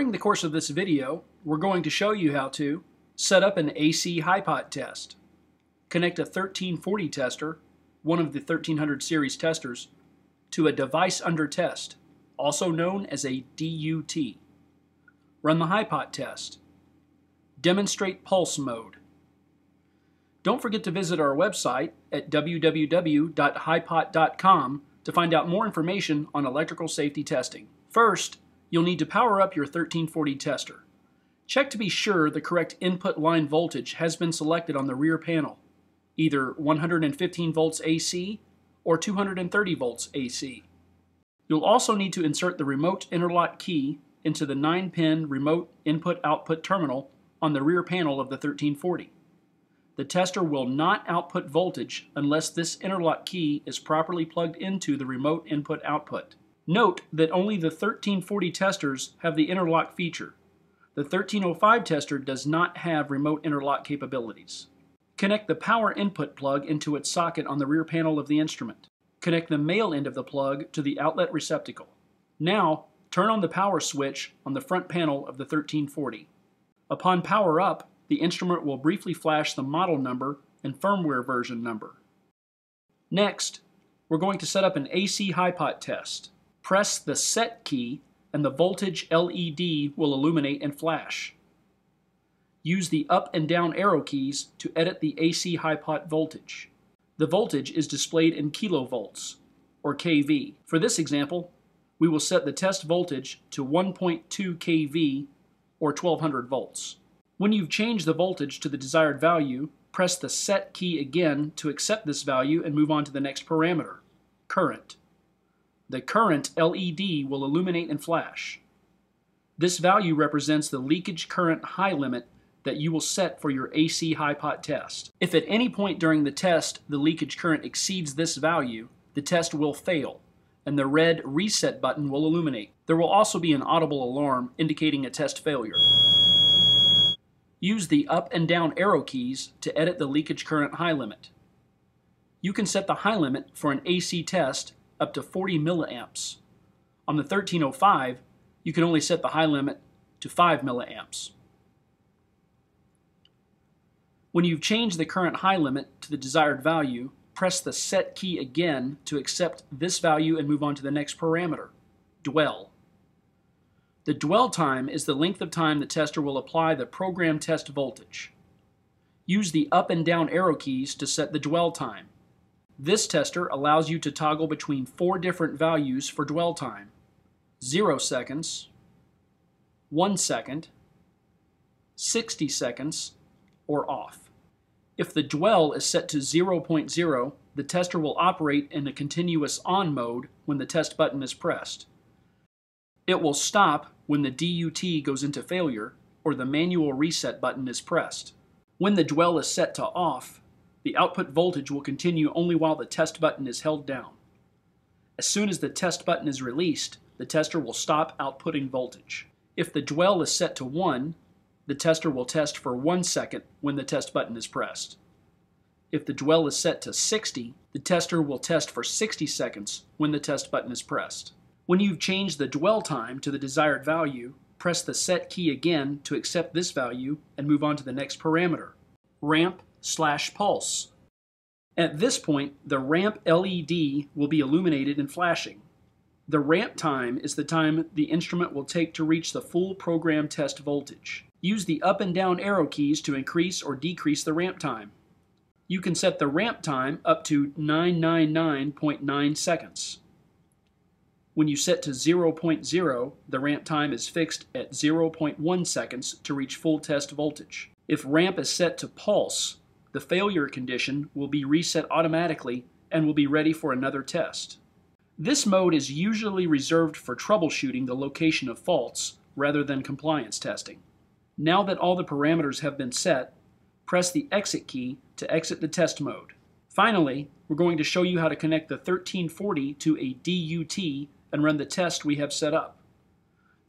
During the course of this video, we're going to show you how to set up an AC HiPot test, connect a 1340 tester, one of the 1300 series testers, to a device under test, also known as a DUT. Run the HiPot test. Demonstrate pulse mode. Don't forget to visit our website at www.hipot.com to find out more information on electrical safety testing. First, you'll need to power up your 1340 tester. Check to be sure the correct input line voltage has been selected on the rear panel, either 115 volts AC or 230 volts AC. You'll also need to insert the remote interlock key into the 9-pin remote input-output terminal on the rear panel of the 1340. The tester will not output voltage unless this interlock key is properly plugged into the remote input-output. Note that only the 1340 testers have the interlock feature. The 1305 tester does not have remote interlock capabilities. Connect the power input plug into its socket on the rear panel of the instrument. Connect the male end of the plug to the outlet receptacle. Now, turn on the power switch on the front panel of the 1340. Upon power up, the instrument will briefly flash the model number and firmware version number. Next, we're going to set up an AC HiPot test. Press the Set key and the voltage LED will illuminate and flash. Use the up and down arrow keys to edit the AC HiPot voltage. The voltage is displayed in kilovolts, or kV. For this example, we will set the test voltage to 1.2 kV, or 1200 volts. When you've changed the voltage to the desired value, press the Set key again to accept this value and move on to the next parameter, current. The current LED will illuminate and flash. This value represents the leakage current high limit that you will set for your AC HiPot test. If at any point during the test the leakage current exceeds this value, the test will fail, and the red reset button will illuminate. There will also be an audible alarm indicating a test failure. Use the up and down arrow keys to edit the leakage current high limit. You can set the high limit for an AC test up to 40 milliamps. On the 1305, you can only set the high limit to 5 milliamps. When you've changed the current high limit to the desired value, press the Set key again to accept this value and move on to the next parameter, dwell. The dwell time is the length of time the tester will apply the program test voltage. Use the up and down arrow keys to set the dwell time. This tester allows you to toggle between four different values for dwell time. 0 seconds, 1 second, 60 seconds, or off. If the dwell is set to 0.0, the tester will operate in a continuous on mode when the test button is pressed. It will stop when the DUT goes into failure or the manual reset button is pressed. When the dwell is set to off, the output voltage will continue only while the test button is held down. As soon as the test button is released, the tester will stop outputting voltage. If the dwell is set to 1, the tester will test for 1 second when the test button is pressed. If the dwell is set to 60, the tester will test for 60 seconds when the test button is pressed. When you've changed the dwell time to the desired value, press the Set key again to accept this value and move on to the next parameter, ramp slash pulse. At this point, the ramp LED will be illuminated and flashing. The ramp time is the time the instrument will take to reach the full program test voltage. Use the up and down arrow keys to increase or decrease the ramp time. You can set the ramp time up to 999.9 seconds. When you set to 0.0, the ramp time is fixed at 0.1 seconds to reach full test voltage. If ramp is set to pulse, the failure condition will be reset automatically and will be ready for another test. This mode is usually reserved for troubleshooting the location of faults rather than compliance testing. Now that all the parameters have been set, press the exit key to exit the test mode. Finally, we're going to show you how to connect the 1340 to a DUT and run the test we have set up.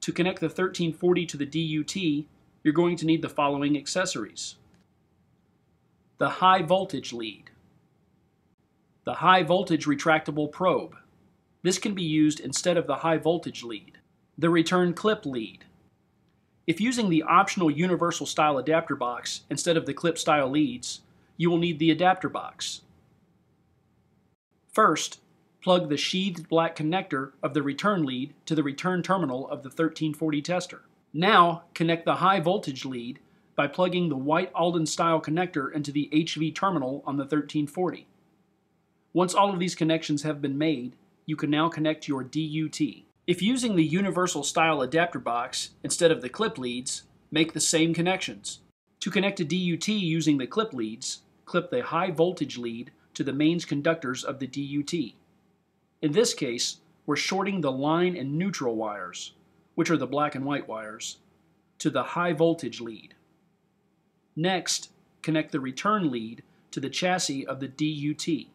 To connect the 1340 to the DUT, you're going to need the following accessories. The high voltage lead. The high voltage retractable probe. This can be used instead of the high voltage lead. The return clip lead. If using the optional universal style adapter box instead of the clip style leads, you will need the adapter box. First, plug the sheathed black connector of the return lead to the return terminal of the 1340 tester. Now, connect the high voltage lead by plugging the white Alden style connector into the HV terminal on the 1340. Once all of these connections have been made, you can now connect your DUT. If using the universal style adapter box instead of the clip leads, make the same connections. To connect a DUT using the clip leads, clip the high voltage lead to the mains conductors of the DUT. In this case, we're shorting the line and neutral wires, which are the black and white wires, to the high voltage lead. Next, connect the return lead to the chassis of the DUT.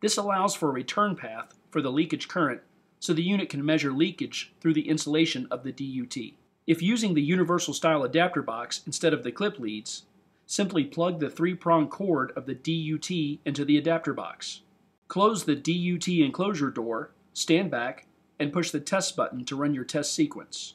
This allows for a return path for the leakage current so the unit can measure leakage through the insulation of the DUT. If using the universal style adapter box instead of the clip leads, simply plug the three-prong cord of the DUT into the adapter box. Close the DUT enclosure door, stand back, and push the test button to run your test sequence.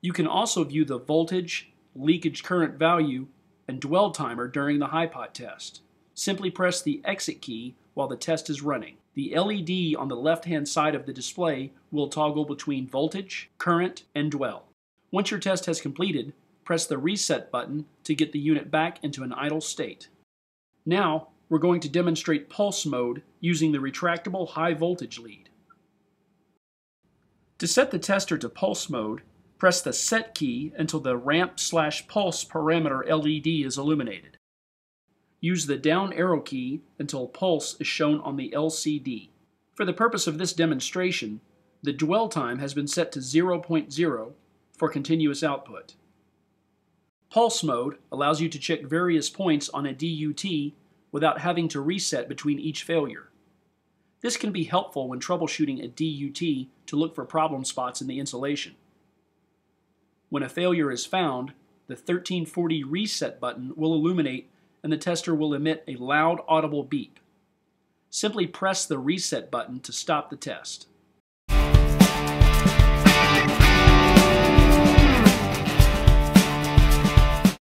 You can also view the voltage, leakage current value, and dwell timer during the HiPot test. Simply press the exit key while the test is running. The LED on the left-hand side of the display will toggle between voltage, current, and dwell. Once your test has completed, press the reset button to get the unit back into an idle state. Now, we're going to demonstrate pulse mode using the retractable high voltage lead. To set the tester to pulse mode, press the set key until the ramp slash pulse parameter LED is illuminated. Use the down arrow key until pulse is shown on the LCD. For the purpose of this demonstration, the dwell time has been set to 0.0 for continuous output. Pulse mode allows you to check various points on a DUT without having to reset between each failure. This can be helpful when troubleshooting a DUT to look for problem spots in the insulation. When a failure is found, the 1340 reset button will illuminate and the tester will emit a loud audible beep. Simply press the reset button to stop the test.